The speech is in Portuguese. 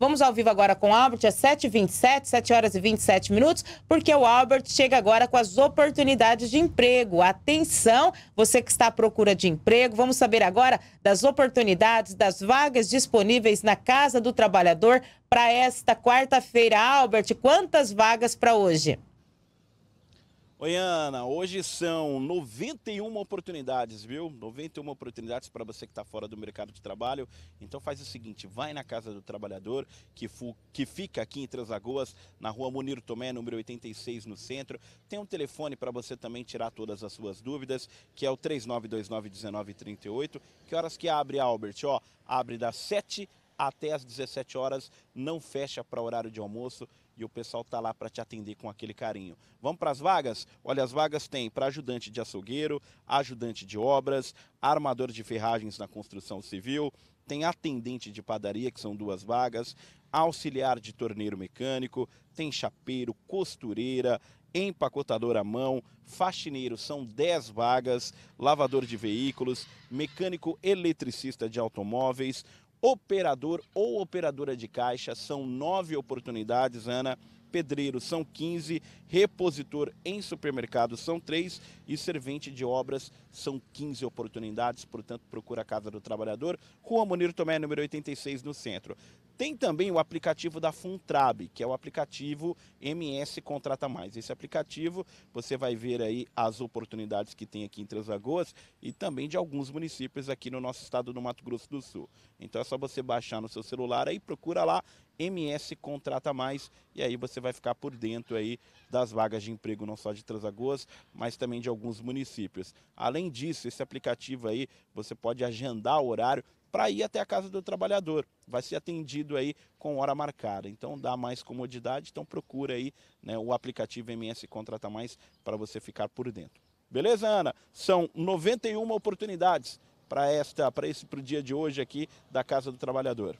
Vamos ao vivo agora com o Albert às 7h27, 7 horas e 27 minutos, porque o Albert chega agora com as oportunidades de emprego. Atenção, você que está à procura de emprego, vamos saber agora das oportunidades, das vagas disponíveis na Casa do Trabalhador para esta quarta-feira. Albert, quantas vagas para hoje? Oi, Ana. Hoje são 91 oportunidades, viu? 91 oportunidades para você que está fora do mercado de trabalho. Então faz o seguinte, vai na Casa do Trabalhador, que, que fica aqui em Três Lagoas, na rua Munir Tomé, número 86, no centro. Tem um telefone para você também tirar todas as suas dúvidas, que é o 3929-1938. Que horas que abre, Albert? Ó, abre das 7 até as 17 horas, não fecha para horário de almoço e o pessoal está lá para te atender com aquele carinho. Vamos para as vagas? Olha, as vagas tem para ajudante de açougueiro, ajudante de obras, armador de ferragens na construção civil, tem atendente de padaria, que são duas vagas, auxiliar de torneiro mecânico, tem chapeiro, costureira, empacotador à mão, faxineiro, são 10 vagas, lavador de veículos, mecânico eletricista de automóveis, Operador ou operadora de caixa são nove oportunidades, Ana. Pedreiro são 15, repositor em supermercado são 3 e servente de obras são 15 oportunidades, portanto procura a Casa do Trabalhador, Rua Monir Tomé, número 86, no centro. Tem também o aplicativo da Funtrab, que é o aplicativo MS Contrata Mais. Esse aplicativo você vai ver aí as oportunidades que tem aqui em Três Lagoas e também de alguns municípios aqui no nosso estado do Mato Grosso do Sul. Então é só você baixar no seu celular aí, procura lá MS Contrata Mais e aí você vai ficar por dentro aí das vagas de emprego não só de Lagoas, mas também de alguns municípios. Além disso, esse aplicativo aí você pode agendar o horário para ir até a casa do trabalhador. Vai ser atendido aí com hora marcada. Então dá mais comodidade, então procura aí né, o aplicativo MS Contrata Mais para você ficar por dentro. Beleza, Ana? São 91 oportunidades para esta, para esse pro dia de hoje aqui da Casa do Trabalhador.